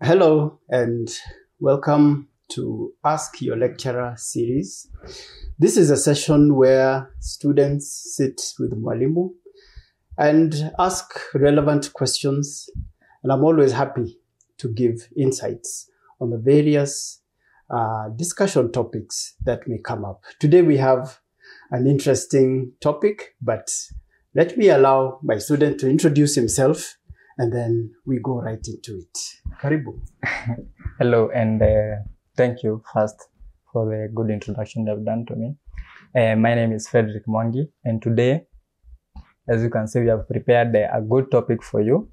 Hello and welcome to Ask Your Lecturer series. This is a session where students sit with Mwalimu and ask relevant questions. And I'm always happy to give insights on the various uh, discussion topics that may come up. Today we have an interesting topic, but let me allow my student to introduce himself and then we go right into it. Karibu. Hello, and uh, thank you first for the good introduction you've done to me. Uh, my name is Frederick Mwangi, and today, as you can see, we have prepared a good topic for you,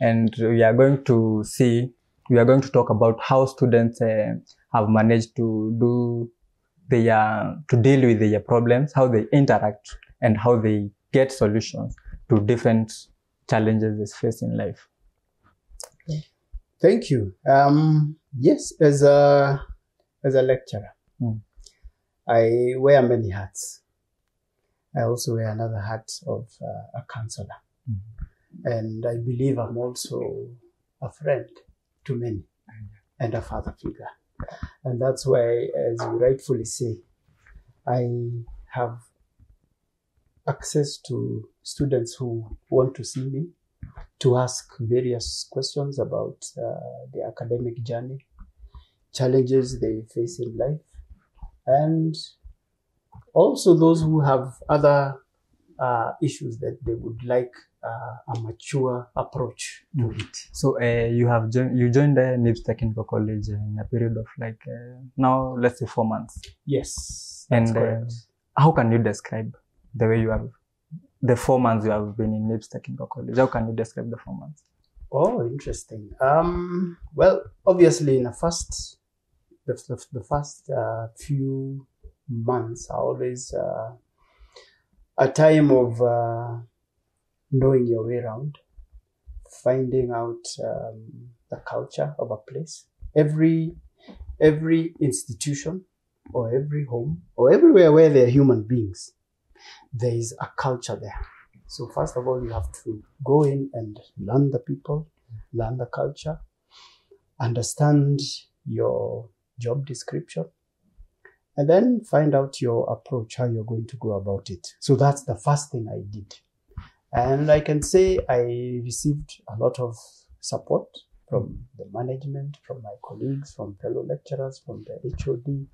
and we are going to see, we are going to talk about how students uh, have managed to do their, to deal with their problems, how they interact, and how they get solutions to different challenges they face in life. Thank you. Um, yes, as a as a lecturer, Mm. I wear many hats. I also wear another hat of uh, a counselor, and I believe I'm also a friend to many and a father figure, and that's why, as you rightfully say, I have access to students who want to see me to ask various questions about uh, their academic journey, challenges they face in life, and also those who have other uh, issues that they would like uh, a mature approach to it. So uh, you have joined, you joined the NIBS Technical College in a period of like uh, now let's say four months. Yes, that's And uh, how can you describe the way you have the four months you have been in NIBS Technical College? How can you describe the four months? Oh, interesting. Um, well, obviously, in the first, the, the, the first uh, few months are always uh, a time of uh, knowing your way around, finding out um, the culture of a place. Every every institution or every home or everywhere where there are human beings, there is a culture there. So first of all, you have to go in and learn the people, learn the culture, understand your job description, and then find out your approach, how you're going to go about it. So that's the first thing I did. And I can say I received a lot of support from the management, from my colleagues, from fellow lecturers, from the HOD.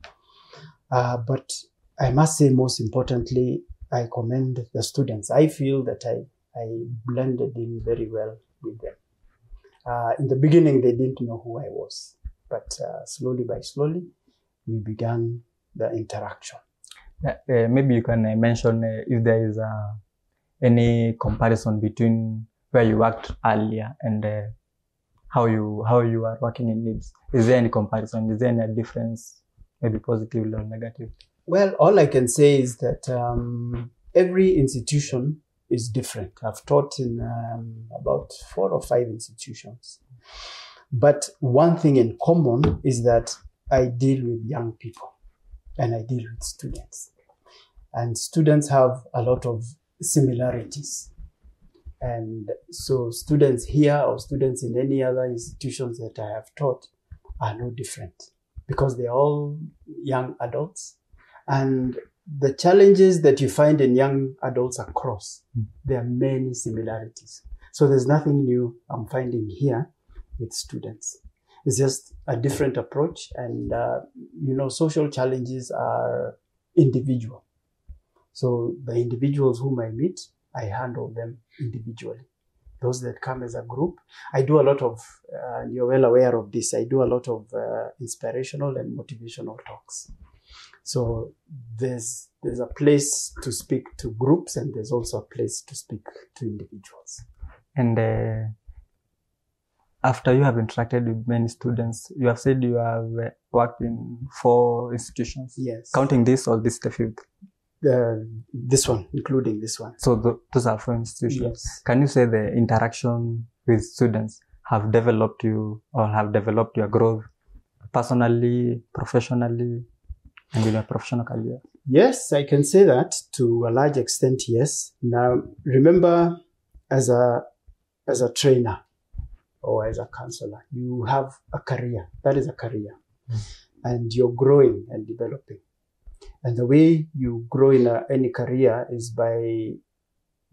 Uh, but I must say, most importantly, I commend the students. I feel that I, I blended in very well with them. Uh, in the beginning, they didn't know who I was, but uh, slowly by slowly, we began the interaction. Yeah, uh, maybe you can uh, mention uh, if there is uh, any comparison between where you worked earlier and uh, how you how you are working in NIBS. Is there any comparison? Is there any difference, maybe positive or negative? Well, all I can say is that um, every institution is different. I've taught in um, about four or five institutions. But one thing in common is that I deal with young people and I deal with students. And students have a lot of similarities. And so students here or students in any other institutions that I have taught are no different because they're all young adults and the challenges that you find in young adults across, Mm. there are many similarities. So there's nothing new I'm finding here with students. It's just a different approach. And, uh, you know, social challenges are individual. So the individuals whom I meet, I handle them individually. Those that come as a group, I do a lot of, uh, you're well aware of this, I do a lot of uh, inspirational and motivational talks. So there's there's a place to speak to groups, and there's also a place to speak to individuals. And uh, after you have interacted with many students, you have said you have uh, worked in four institutions. Yes, Counting this or this the fifth? the this one, including this one. So th- those are four institutions. Yes. Can you say the interaction with students have developed you or have developed your growth personally, professionally, and professional career? Yes, I can say that to a large extent. Yes. Now, remember, as a as a trainer or as a counselor, you have a career. That is a career. Hmm. And you're growing and developing. And the way you grow in a, any career is by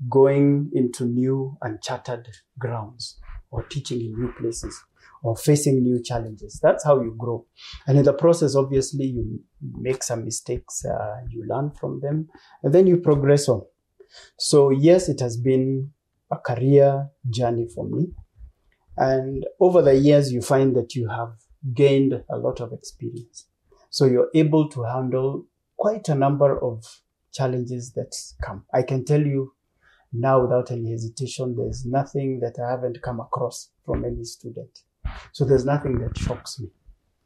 going into new uncharted grounds or teaching in new places or facing new challenges. That's how you grow. And in the process, obviously, you make some mistakes, uh, you learn from them, and then you progress on. So, yes, it has been a career journey for me. And over the years, you find that you have gained a lot of experience. So, you're able to handle quite a number of challenges that come. I can tell you now without any hesitation, there's nothing that I haven't come across from any student. So there's nothing that shocks me.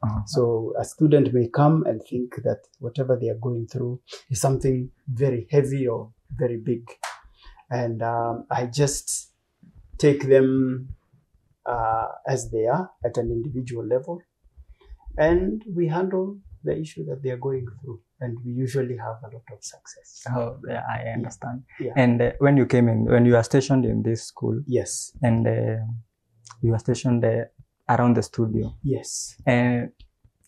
Uh-huh. So a student may come and think that whatever they are going through is something very heavy or very big. And um, I just take them uh, as they are at an individual level. And we handle the issue that they are going through. And we usually have a lot of success. Oh, yeah, I understand. Yeah. And uh, when you came in, when you are stationed in this school, Yes. and uh, you are stationed uh, around the studio, Yes. and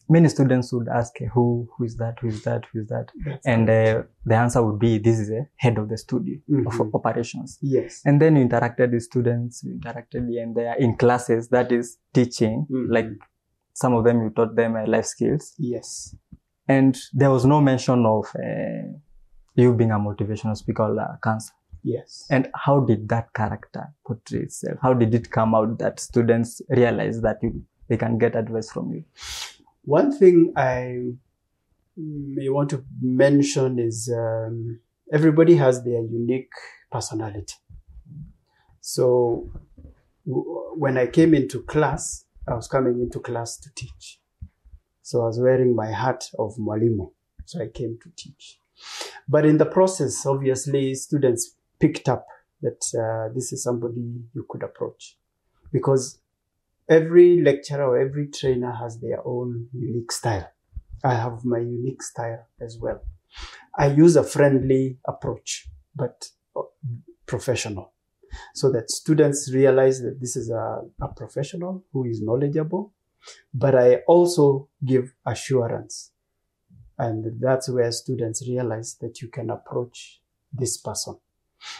many students would ask, uh, "Who, who is that? Who is that? Who is that?" That's And uh, the answer would be, "This is a head of the studio of Mhm. operations." yes. And then you interacted with students, you interacted and there in classes, that is teaching. Mhm. Like some of them, you taught them uh, life skills. Yes. And there was no mention of uh, you being a motivational speaker or counselor. Yes. And how did that character portray itself? How did it come out that students realize that you, they can get advice from you? One thing I may want to mention is um, everybody has their unique personality. So w- when I came into class, I was coming into class to teach. So I was wearing my hat of Mwalimu. So I came to teach. But in the process, obviously, students picked up that uh, this is somebody you could approach because every lecturer or every trainer has their own unique style. I have my unique style as well. I use a friendly approach, but uh, professional, so that students realize that this is a, a professional who is knowledgeable, but I also give assurance. And that's where students realize that you can approach this person.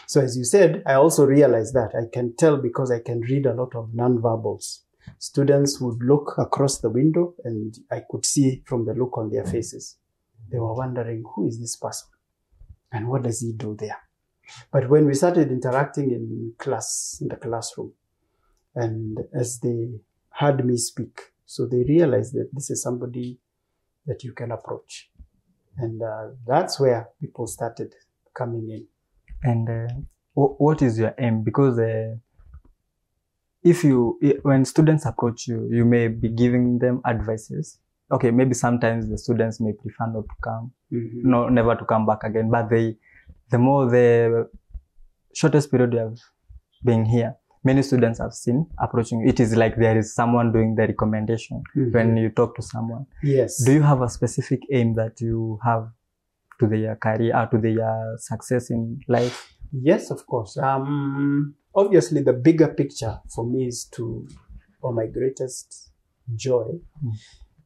So as you said, I also realize that I can tell because I can read a lot of nonverbals students would look across the window and I could see from the look on their faces. They were wondering, who is this person? And what does he do there? But when we started interacting in class, in the classroom, and as they heard me speak, so they realized that this is somebody that you can approach. And uh, that's where people started coming in. And uh, wh- what is your aim? Because uh, if you, when students approach you, you may be giving them advices. Okay, maybe sometimes the students may prefer not to come, Mhm. no, never to come back again. But they, the more the shortest period you have been here, many students have seen approaching you. It is like there is someone doing the recommendation Mhm. when you talk to someone. yes. Do you have a specific aim that you have to their career or to their success in life? Yes, of course. Um, obviously, the bigger picture for me is to, or my greatest joy, Mm.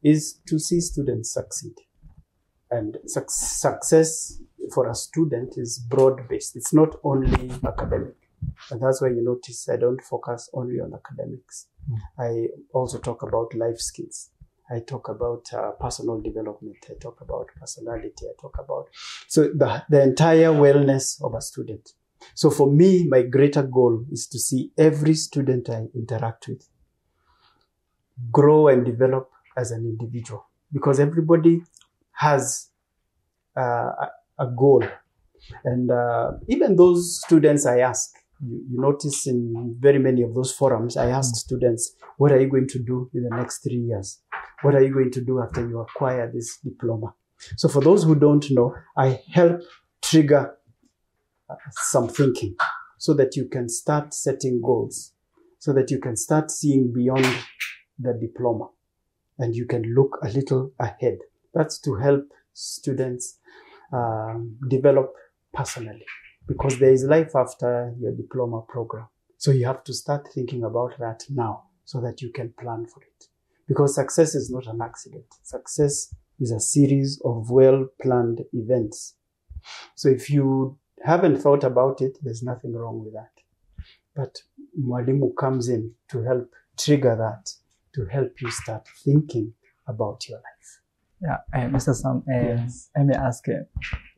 is to see students succeed. And suc success for a student is broad based. It's not only academic. And that's why you notice I don't focus only on academics. Mm. I also talk about life skills. I talk about uh, personal development. I talk about personality. I talk about so the, the entire wellness of a student. So for me, my greater goal is to see every student I interact with grow and develop as an individual because everybody has uh, a, goal. And uh, even those students I ask, you, you notice in very many of those forums, I ask students, what are you going to do in the next three years? What are you going to do after you acquire this diploma? So for those who don't know, I help trigger uh, some thinking so that you can start setting goals, so that you can start seeing beyond the diploma and you can look a little ahead. That's to help students um, develop personally because there is life after your diploma program. So you have to start thinking about that now so that you can plan for it. Because success is not an accident. Success is a series of well planned events. So if you haven't thought about it, there's nothing wrong with that. But Mwalimu comes in to help trigger that, to help you start thinking about your life. Yeah, uh, Mr. Sam, uh, Yes. I may ask, uh,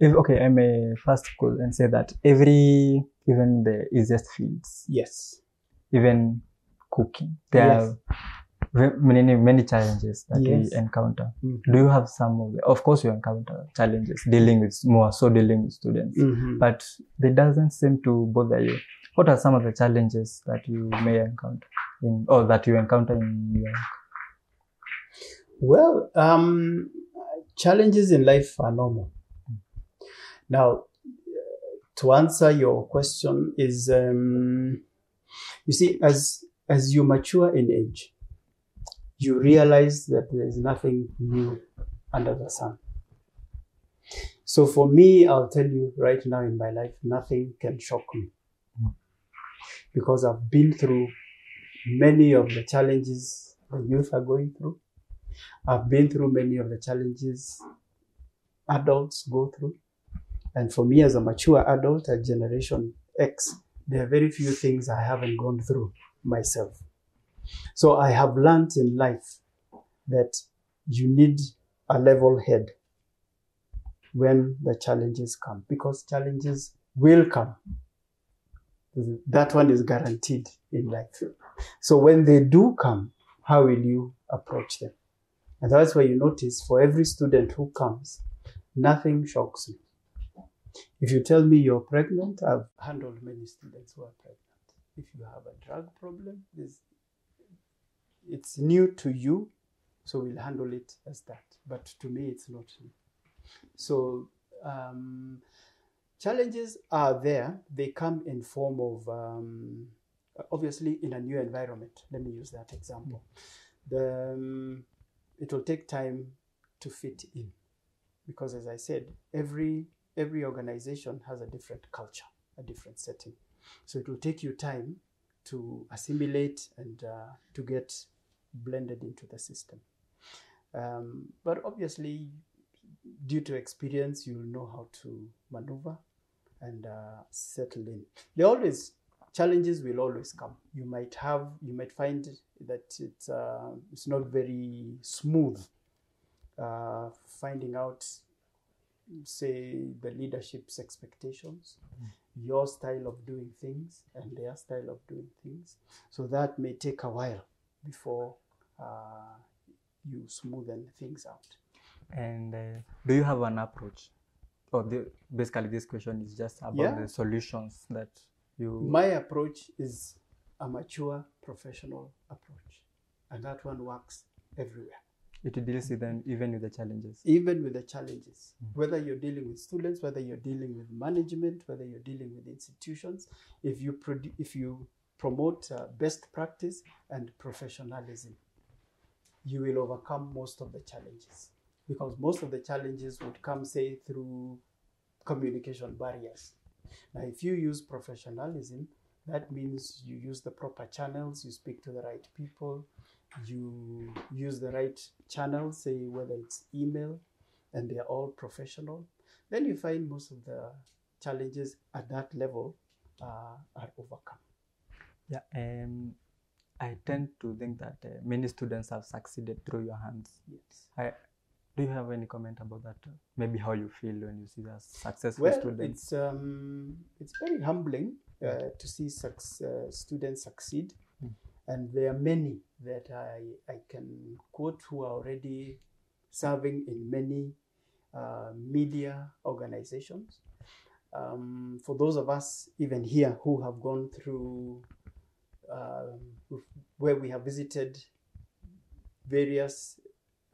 if, okay, I may first go and say that every, even the easiest fields, Yes. even cooking, there Yes. are many, many challenges that Yes. we encounter. Mhm. Do you have some of the, of course you encounter challenges dealing with, more so dealing with students, Mhm. but they doesn't seem to bother you. What are some of the challenges that you may encounter in, or that you encounter in your Well, um, challenges in life are normal. Now, to answer your question is, um, you see, as as you mature in age, you realize that there is nothing new under the sun. So for me, I'll tell you right now in my life, nothing can shock me because I've been through many of the challenges the youth are going through. I've been through many of the challenges adults go through. And for me, as a mature adult at Generation X, there are very few things I haven't gone through myself. So I have learned in life that you need a level head when the challenges come because challenges will come. That one is guaranteed in life. So when they do come, how will you approach them? And that's why you notice for every student who comes, nothing shocks me. If you tell me you're pregnant, I've handled many students who are pregnant. If you have a drug problem, this, it's new to you, so we'll handle it as that. But to me, it's not new. So um, challenges are there. They come in form of um, obviously in a new environment. Let me use that example. The, um, it will take time to fit in because, as I said, every every organization has a different culture, a different setting. So it will take you time to assimilate and uh, to get blended into the system. Um, but obviously, due to experience, you'll know how to maneuver and uh, settle in. There always challenges will always come. You might have, you might find that it's uh, it's not very smooth. Uh, finding out, say, the leadership's expectations, your style of doing things, and their style of doing things. So that may take a while before uh, you smoothen things out. And uh, do you have an approach? Or the, basically, this question is just about Yeah. the solutions that you. My approach is a mature professional approach, and that one works everywhere. it deals with them even with the challenges. even with the challenges, whether you're dealing with students, whether you're dealing with management, whether you're dealing with institutions, if you produ- if you promote uh, best practice and professionalism, you will overcome most of the challenges because most of the challenges would come, say, through communication barriers. Now, if you use professionalism, that means you use the proper channels, you speak to the right people, you use the right channels, say whether it's email, and they're all professional, then you find most of the challenges at that level uh, are overcome. Yeah, um, I tend to think that uh, many students have succeeded through your hands. Yes. I, do you have any comment about that? Maybe how you feel when you see the successful Well, students? it's um, it's very humbling uh, to see suc- uh, students succeed, Mm. and there are many that I I can quote who are already serving in many uh, media organizations. Um, for those of us even here who have gone through um, where we have visited various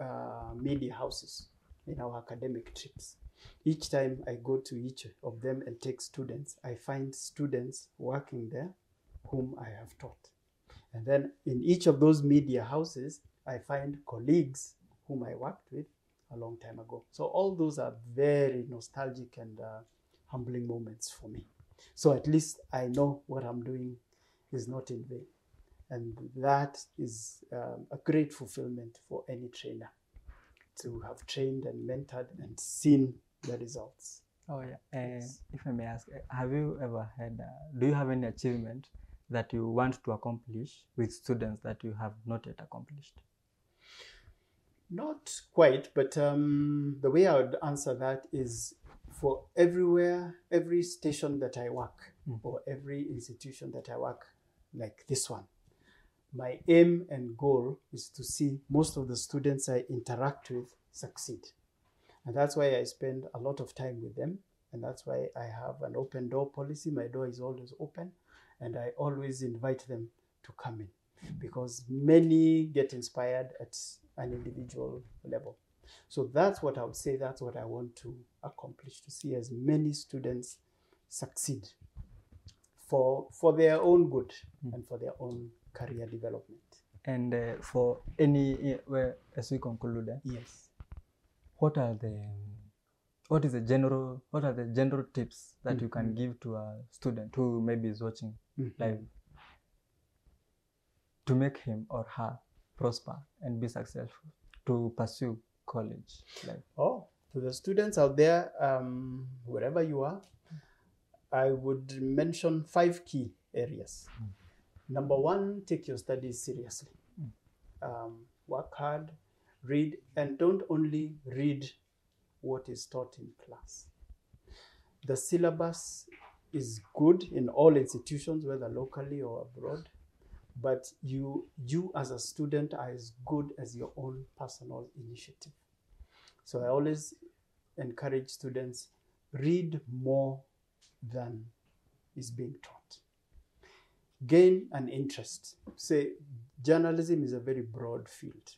uh, media houses in our academic trips each time I go to each of them and take students, I find students working there whom I have taught. And then in each of those media houses, I find colleagues whom I worked with a long time ago. So all those are very nostalgic and uh, humbling moments for me. So at least I know what I'm doing is not in vain. And that is um, a great fulfillment for any trainer to have trained and mentored and seen the results. Oh yeah. Uh, Yes. If I may ask, uh, have you ever had? Uh, do you have any achievement that you want to accomplish with students that you have not yet accomplished? Not quite, but um, the way I would answer that is for everywhere, every station that I work Mm. or every institution that I work, like this one, my aim and goal is to see most of the students I interact with succeed. And that's why I spend a lot of time with them. And that's why I have an open door policy. My door is always open. And I always invite them to come in because many get inspired at an individual level. So that's what I would say, that's what I want to accomplish to see as many students succeed for, for their own good hmm. and for their own career development. And uh, for any, uh, well, as we conclude, eh, Yes. what are the what is the general what are the general tips that you can give to a student who maybe is watching Mhm. live to make him or her prosper and be successful to pursue college life? Oh, to the students out there, um, wherever you are, I would mention five key areas. Number one, take your studies seriously. Um, work hard, read, and don't only read what is taught in class. The syllabus is good in all institutions, whether locally or abroad, but you, you as a student are as good as your own personal initiative. So I always encourage students read more than is being taught. Gain an interest. Say journalism is a very broad field.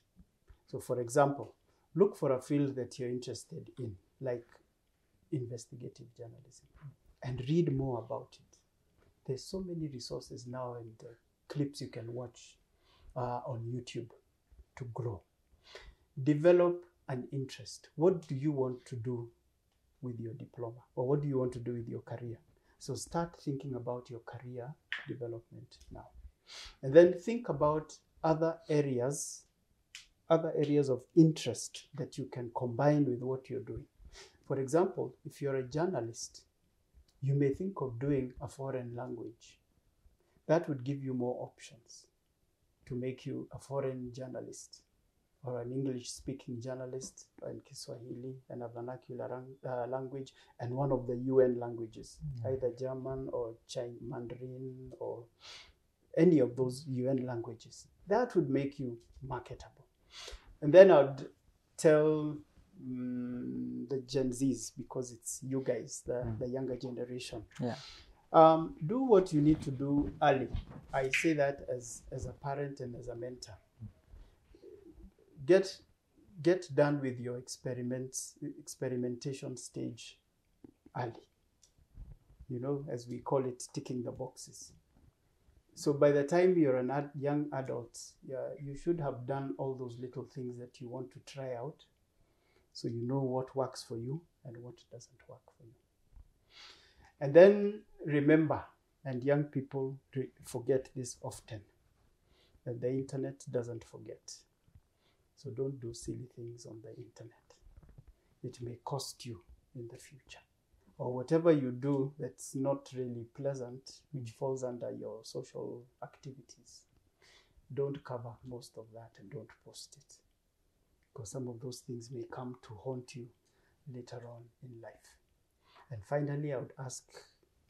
So for example, look for a field that you're interested in, like investigative journalism, and read more about it. There's so many resources now and clips you can watch uh, on YouTube to grow. Develop an interest. What do you want to do with your diploma? Or what do you want to do with your career? So start thinking about your career development now. And then think about other areas, other areas of interest that you can combine with what you're doing. For example, if you're a journalist, you may think of doing a foreign language. That would give you more options to make you a foreign journalist or an English speaking journalist in Kiswahili and a vernacular lang- uh, language and one of the UN languages, either German or Chinese Mandarin or any of those UN languages. That would make you marketable. And then I'd tell mm, the Gen Zs, because it's you guys, the, the younger generation, yeah um, do what you need to do early. I say that as, as a parent and as a mentor. Get get done with your experiments experimentation stage early. You know, as we call it, ticking the boxes. So by the time you're an ad- young adult, yeah, you should have done all those little things that you want to try out, so you know what works for you and what doesn't work for you. And then remember, and young people forget this often, that the internet doesn't forget. So don't do silly things on the internet. It may cost you in the future. Or whatever you do that's not really pleasant, which falls under your social activities, don't cover most of that and don't post it. Because some of those things may come to haunt you later on in life. And finally, I would ask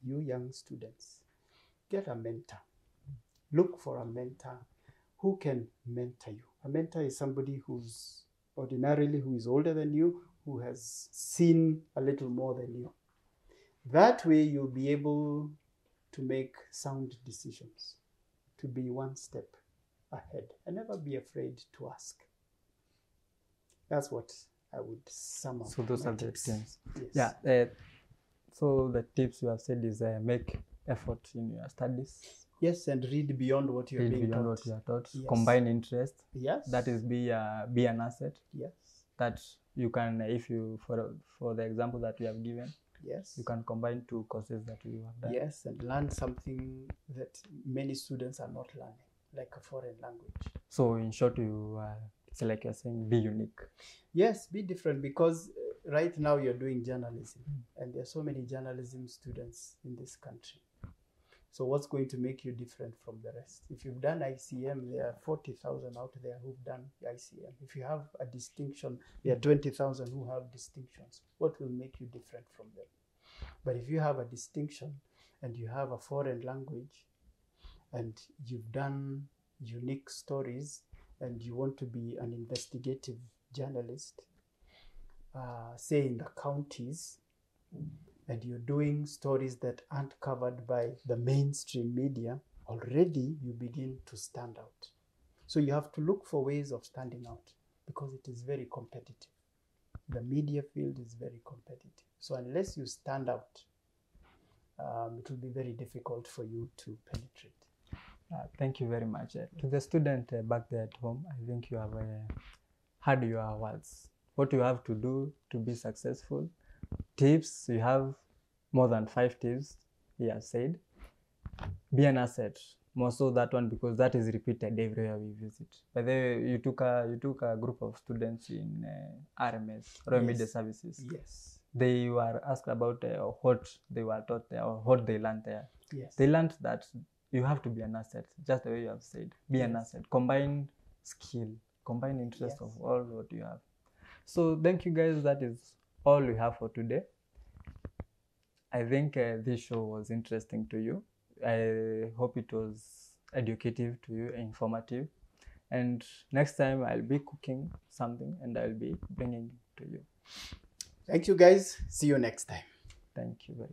you young students get a mentor. Look for a mentor who can mentor you. A mentor is somebody who's ordinarily who is older than you, who has seen a little more than you. That way, you'll be able to make sound decisions, to be one step ahead, and never be afraid to ask. That's what I would sum up. so those are the tips. things Yes. yeah uh, so the tips you have said is uh, make effort in your studies Yes, and read beyond what you're read being beyond taught. what you are taught Yes. combine interest Yes. that is be uh, be an asset Yes. that you can if you for for the example that we have given Yes. you can combine two courses that you have done Yes, and learn something that many students are not learning, like a foreign language. So in short, you uh, it's like you're saying be unique. Yes, be different because uh, right now you're doing journalism, and there are so many journalism students in this country. So what's going to make you different from the rest? If you've done ICM, there are 40,000 out there who've done ICM. If you have a distinction, there are 20,000 who have distinctions. What will make you different from them? But if you have a distinction and you have a foreign language and you've done unique stories and you want to be an investigative journalist, uh, say in the counties, and you're doing stories that aren't covered by the mainstream media, already you begin to stand out. So you have to look for ways of standing out because it is very competitive. The media field is very competitive. So unless you stand out, um, it will be very difficult for you to penetrate. Uh, thank you very much. Uh, to the student uh, back there at home, I think you have uh, heard your words. What you have to do to be successful. Tips, you have more than five tips, he has said. Be an asset. More so that one because that is repeated everywhere we visit. By the way, you took a you took a group of students in uh, RMS, Royal Yes. Media Services. Yes. They were asked about uh, what they were taught there or what they learned there. Yes. They learned that you have to be an asset, just the way you have said. Be yes. an asset. Combine skill, combine interest Yes. of all what you have. So thank you guys. That is all we have for today. I think uh, this show was interesting to you. I hope it was educative to you, informative. And next time I'll be cooking something and I'll be bringing to you. Thank you guys. See you next time. Thank you very